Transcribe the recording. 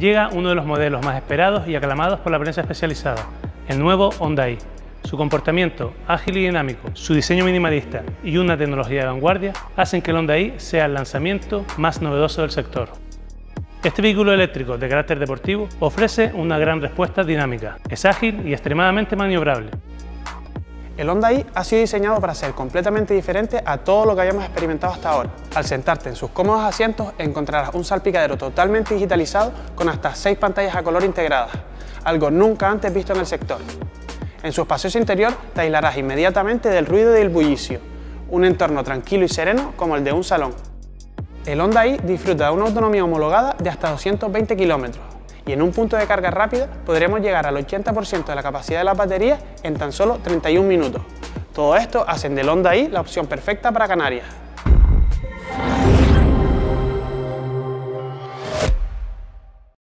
llega uno de los modelos más esperados y aclamados por la prensa especializada, el nuevo Honda i. Su comportamiento ágil y dinámico, su diseño minimalista y una tecnología de vanguardia hacen que el Honda i sea el lanzamiento más novedoso del sector. Este vehículo eléctrico de carácter deportivo ofrece una gran respuesta dinámica, es ágil y extremadamente maniobrable. El Honda i ha sido diseñado para ser completamente diferente a todo lo que hayamos experimentado hasta ahora. Al sentarte en sus cómodos asientos encontrarás un salpicadero totalmente digitalizado con hasta 6 pantallas a color integradas, algo nunca antes visto en el sector. En su espacioso interior te aislarás inmediatamente del ruido y del bullicio, un entorno tranquilo y sereno como el de un salón. El Honda i disfruta de una autonomía homologada de hasta 220 kilómetros y en un punto de carga rápida podremos llegar al 80% de la capacidad de la batería en tan solo 31 minutos. Todo esto hacen del Honda i la opción perfecta para Canarias.